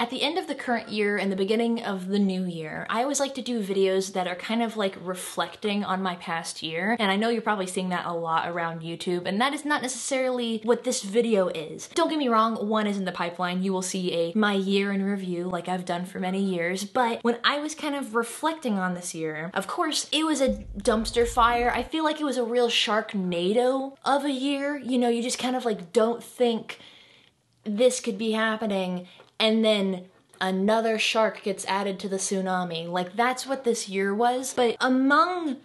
At the end of the current year and the beginning of the new year, I always like to do videos that are kind of like reflecting on my past year. And I know you're probably seeing that a lot around YouTube, and that is not necessarily what this video is. Don't get me wrong, one is in the pipeline. You will see a my year in review like I've done for many years. But when I was kind of reflecting on this year, of course, it was a dumpster fire. I feel like it was a real Sharknado of a year. You know, you just kind of like don't think this could be happening and then another shark gets added to the tsunami. Like that's what this year was. But among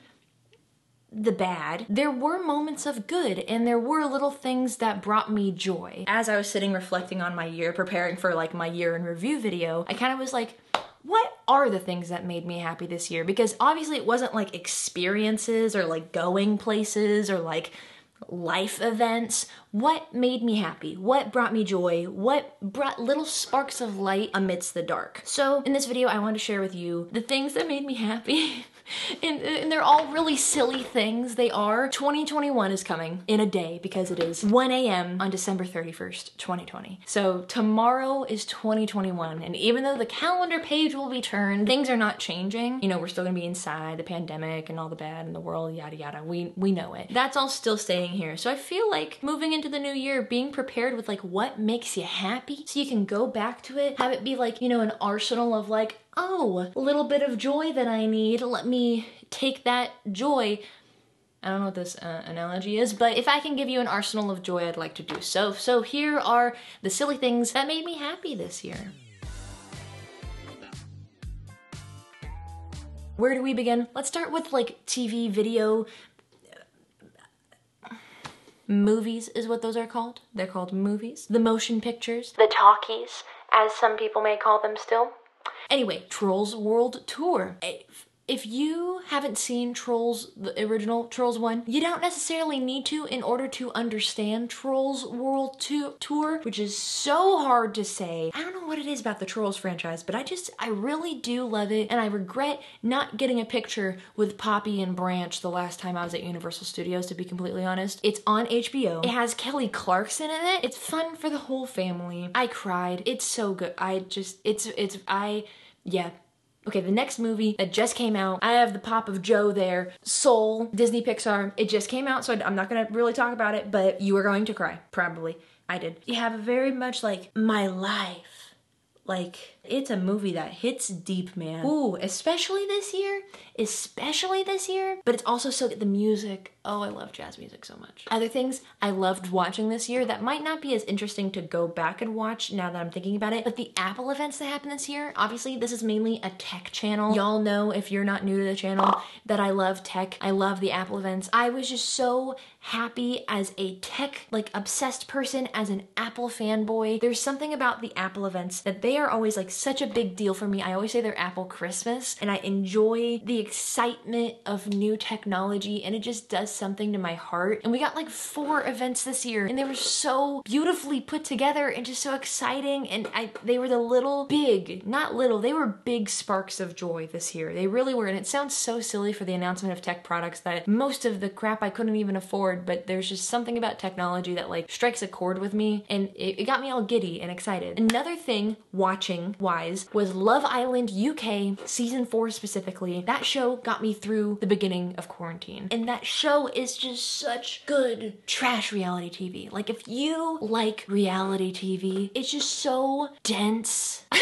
the bad, there were moments of good and there were little things that brought me joy. As I was sitting reflecting on my year, preparing for like my year in review video, I kind of was like, what are the things that made me happy this year? Because obviously it wasn't like experiences or like going places or like life events. What made me happy? What brought me joy? What brought little sparks of light amidst the dark? So in this video, I want to share with you the things that made me happy. and, and, they're all really silly things. They are. 2021 is coming in a day because it is 1 a.m. on December 31st, 2020. So tomorrow is 2021. And even though the calendar page will be turned, things are not changing. You know, we're still gonna be inside the pandemic and all the bad in the world, yada yada. We, we know it. That's all still staying here. So I feel like moving into the new year, being prepared with like what makes you happy so you can go back to it, have it be like, you know, an arsenal of like, oh, a little bit of joy that I need. Let me take that joy. I don't know what this uh, analogy is, but if I can give you an arsenal of joy, I'd like to do so. So here are the silly things that made me happy this year. Where do we begin? Let's start with like TV, video, movies is what those are called. They're called movies. The motion pictures, the talkies, as some people may call them still. Anyway, Trolls World Tour eh, if you haven't seen Trolls, the original Trolls 1, you don't necessarily need to in order to understand Trolls World Tour, which is so hard to say. I don't know what it is about the Trolls franchise, but I just, I really do love it, and I regret not getting a picture with Poppy and Branch the last time I was at Universal Studios, to be completely honest. It's on HBO. It has Kelly Clarkson in it. It's fun for the whole family. I cried. It's so good. I just, it's, it's, I, yeah, Okay, the next movie that just came out, I have the pop of Joe there. Soul, Disney Pixar. It just came out, so I'm not gonna really talk about it, but you are going to cry, probably. I did. You have a very much like my life. Like, it's a movie that hits deep, man. Ooh, especially this year especially this year, but it's also so good. The music, oh, I love jazz music so much. Other things I loved watching this year that might not be as interesting to go back and watch now that I'm thinking about it, but the Apple events that happened this year, obviously this is mainly a tech channel. Y'all know if you're not new to the channel that I love tech. I love the Apple events. I was just so happy as a tech like obsessed person as an apple fanboy there's something about the apple events that they are always like such a big deal for me i always say they're apple christmas and i enjoy the excitement of new technology and it just does something to my heart. And we got like four events this year and they were so beautifully put together and just so exciting. And I, they were the little big, not little, they were big sparks of joy this year. They really were. And it sounds so silly for the announcement of tech products that most of the crap I couldn't even afford, but there's just something about technology that like strikes a chord with me and it, it got me all giddy and excited. Another thing watching wise was Love Island UK season four specifically. That show got me through the beginning of quarantine. And that show is just such good trash reality TV. Like if you like reality TV, it's just so dense.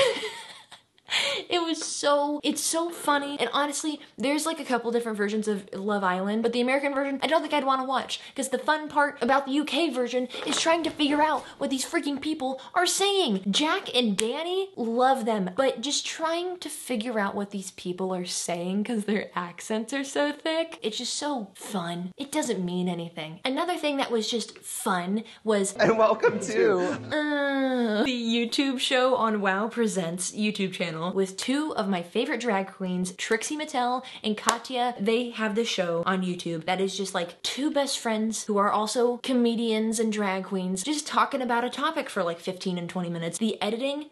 it was so it's so funny. And honestly there's like a couple different versions of love island but the american version i don't think i'd want to watch. Because the fun part about the uk version is trying to figure out what these freaking people are saying. Jack and Dani love them but just trying to figure out what these people are saying because their accents are so thick it's just so fun. It doesn't mean anything. Another thing that was just fun was and welcome to uh, the youtube show on wow presents youtube channel with two of my favorite drag queens, Trixie Mattel and Katya. They have this show on YouTube that is just like two best friends who are also comedians and drag queens just talking about a topic for like 15 and 20 minutes. The editing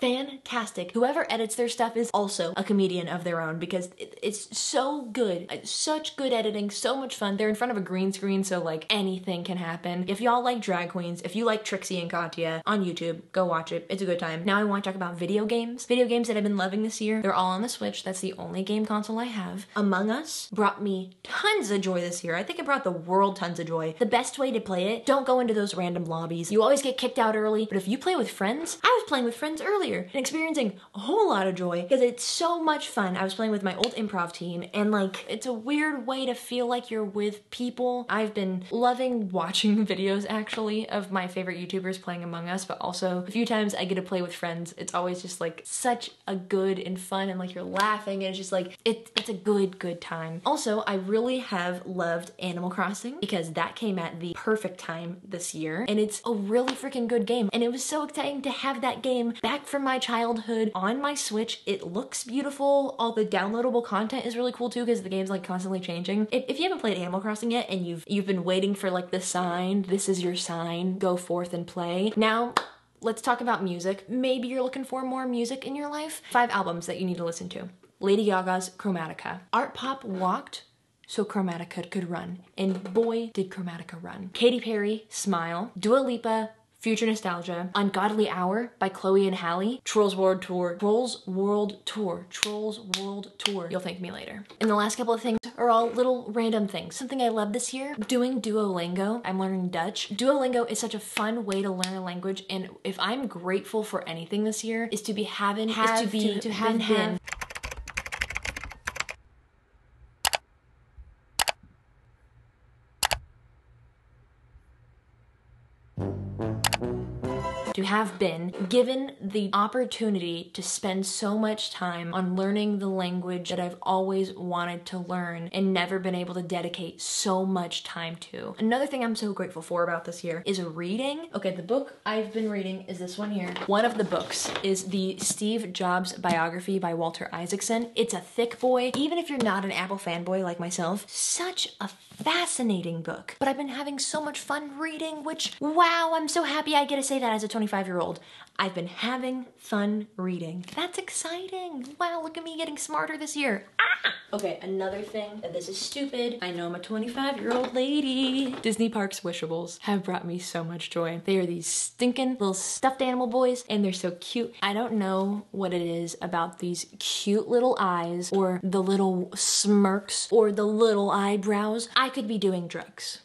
fantastic. Whoever edits their stuff is also a comedian of their own because it, it's so good. It's such good editing, so much fun. They're in front of a green screen, so like anything can happen. If y'all like drag queens, if you like Trixie and Katya on YouTube, go watch it. It's a good time. Now I want to talk about video games. Video games that I've been loving this year. They're all on the Switch. That's the only game console I have. Among Us brought me tons of joy this year. I think it brought the world tons of joy. The best way to play it, don't go into those random lobbies. You always get kicked out early, but if you play with friends, I was playing with friends earlier and experiencing a whole lot of joy because it's so much fun. I was playing with my old improv team and like it's a weird way to feel like you're with people. I've been loving watching videos actually of my favorite YouTubers playing Among Us, but also a few times I get to play with friends. It's always just like such a good and fun and like you're laughing and it's just like it, it's a good good time. Also, I really have loved Animal Crossing because that came at the perfect time this year and it's a really freaking good game and it was so exciting to have that game back from my childhood on my Switch. It looks beautiful. All the downloadable content is really cool too because the game's like constantly changing. If, if you haven't played Animal Crossing yet and you've you've been waiting for like the sign, this is your sign, go forth and play. Now let's talk about music. Maybe you're looking for more music in your life. Five albums that you need to listen to. Lady Gaga's Chromatica. Art Pop walked so Chromatica could run. And boy, did Chromatica run. Katy Perry, Smile. Dua Lipa, Future Nostalgia, Ungodly Hour by Chloe and Halle, Trolls World Tour, Trolls World Tour, Trolls World Tour. You'll thank me later. And the last couple of things are all little random things. Something I love this year, doing Duolingo. I'm learning Dutch. Duolingo is such a fun way to learn a language and if I'm grateful for anything this year is to be having, Have is to be, to- to have been been have- to have been given the opportunity to spend so much time on learning the language that I've always wanted to learn and never been able to dedicate so much time to. Another thing I'm so grateful for about this year is reading. Okay, the book I've been reading is this one here. One of the books is the Steve Jobs biography by Walter Isaacson. It's a thick boy. Even if you're not an Apple fanboy like myself, such a fascinating book. But I've been having so much fun reading, which, wow, I'm so happy I get to say that as a 25 year old. I've been having fun reading. That's exciting. Wow, look at me getting smarter this year. Ah! Okay, another thing. This is stupid. I know I'm a 25 year old lady. Disney Parks Wishables have brought me so much joy. They are these stinking little stuffed animal boys, and they're so cute. I don't know what it is about these cute little eyes, or the little smirks, or the little eyebrows. I could be doing drugs.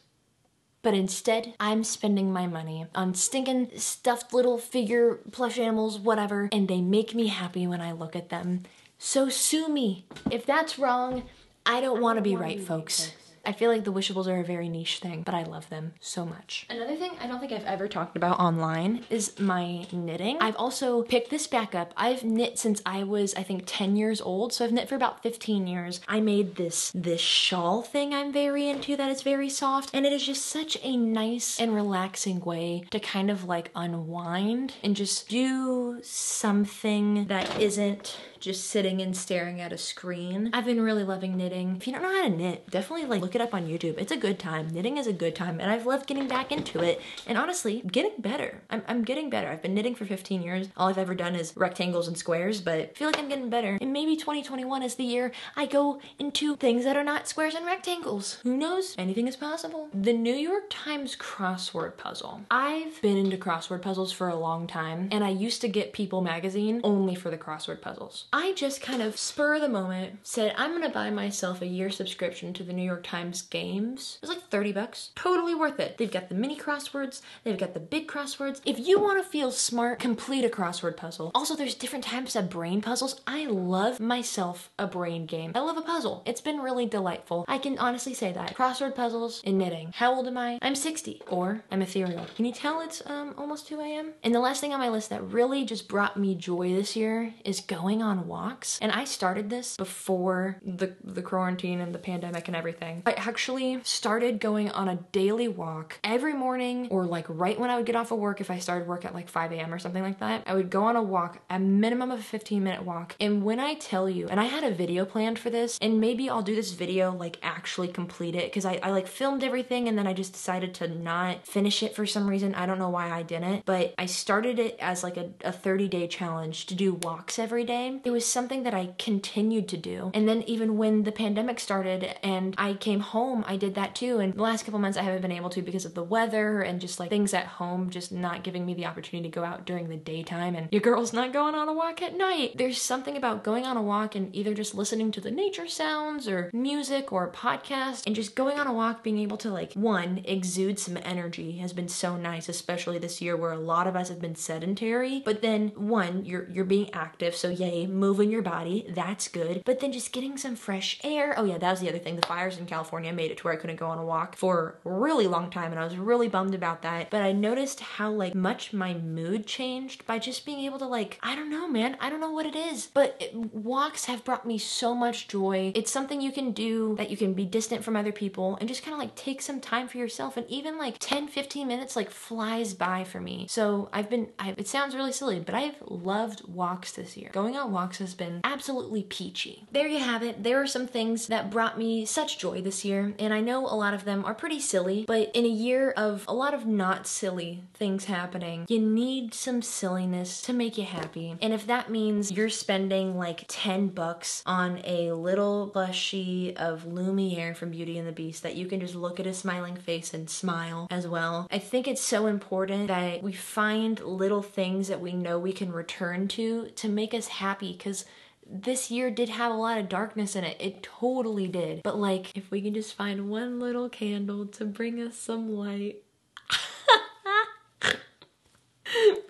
But instead, I'm spending my money on stinking stuffed little figure plush animals, whatever, and they make me happy when I look at them. So sue me. If that's wrong, I don't want to be right, folks. I feel like the wishables are a very niche thing, but I love them so much. Another thing I don't think I've ever talked about online is my knitting. I've also picked this back up. I've knit since I was, I think, 10 years old, so I've knit for about 15 years. I made this this shawl thing I'm very into that is very soft, and it is just such a nice and relaxing way to kind of like unwind and just do something that isn't just sitting and staring at a screen. I've been really loving knitting. If you don't know how to knit, definitely like look it up on YouTube. It's a good time. Knitting is a good time and I've loved getting back into it and honestly, getting better. I'm, I'm getting better. I've been knitting for 15 years. All I've ever done is rectangles and squares, but I feel like I'm getting better. And maybe 2021 is the year I go into things that are not squares and rectangles. Who knows? Anything is possible. The New York Times crossword puzzle. I've been into crossword puzzles for a long time and I used to get People magazine only for the crossword puzzles. I just kind of spur the moment said I'm gonna buy myself a year subscription to the New York Times games. It was like 30 bucks. Totally worth it. They've got the mini crosswords, they've got the big crosswords. If you wanna feel smart, complete a crossword puzzle. Also, there's different types of brain puzzles. I love myself a brain game. I love a puzzle. It's been really delightful. I can honestly say that. Crossword puzzles and knitting. How old am I? I'm 60. Or I'm ethereal. Can you tell it's um almost 2 a.m.? And the last thing on my list that really just brought me joy this year is going on walks. And I started this before the, the quarantine and the pandemic and everything. I actually started going on a daily walk every morning or like right when I would get off of work if I started work at like 5 a.m. or something like that. I would go on a walk, a minimum of a 15 minute walk. And when I tell you, and I had a video planned for this, and maybe I'll do this video like actually complete it because I, I like filmed everything and then I just decided to not finish it for some reason. I don't know why I didn't, but I started it as like a, a 30 day challenge to do walks every day. It was something that I continued to do. And then even when the pandemic started and I came home, I did that too. And the last couple months I haven't been able to because of the weather and just like things at home just not giving me the opportunity to go out during the daytime and your girl's not going on a walk at night. There's something about going on a walk and either just listening to the nature sounds or music or podcast and just going on a walk being able to like one exude some energy has been so nice especially this year where a lot of us have been sedentary but then one you're you're being active so yay moving your body that's good. But then just getting some fresh air oh yeah that was the other thing. The fires in California made it to where I couldn't go on a walk for a really long time and I was really bummed about that. But I noticed how like much my mood changed by just being able to like I don't know man I don't know what it is. But it, walks have brought me so much joy. It's something you can do that you can be distant from other people and just kind of like take some time for yourself and even like 10 15 minutes like flies by for me. So I've been I, it sounds really silly but I've loved walks this year. Going on walks has been absolutely peachy there you have it there are some things that brought me such joy this year and I know a lot of them are pretty silly but in a year of a lot of not silly things happening you need some silliness to make you happy and if that means you're spending like 10 bucks on a little blushy of Lumiere from Beauty and the Beast that you can just look at a smiling face and smile as well. I think it's so important that we find little things that we know we can return to to make us happy because this year did have a lot of darkness in it. It totally did. But like, if we can just find one little candle to bring us some light,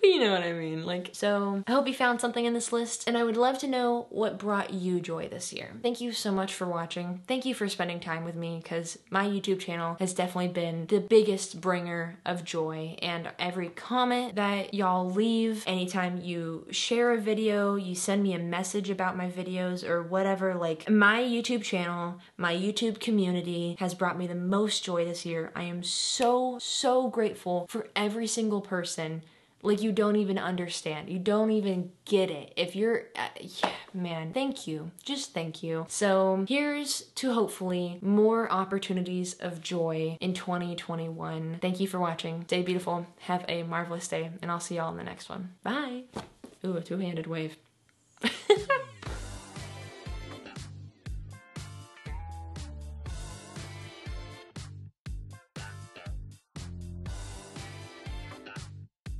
you know what I mean. Like, so I hope you found something in this list, and I would love to know what brought you joy this year. Thank you so much for watching. Thank you for spending time with me, because my YouTube channel has definitely been the biggest bringer of joy, and every comment that y'all leave, anytime you share a video, you send me a message about my videos, or whatever, like, my YouTube channel, my YouTube community has brought me the most joy this year. I am so, so grateful for every single person like you don't even understand. You don't even get it. If you're, uh, yeah, man, thank you. Just thank you. So here's to hopefully more opportunities of joy in 2021. Thank you for watching. Stay beautiful. Have a marvelous day, and I'll see y'all in the next one. Bye. Ooh, a two-handed wave.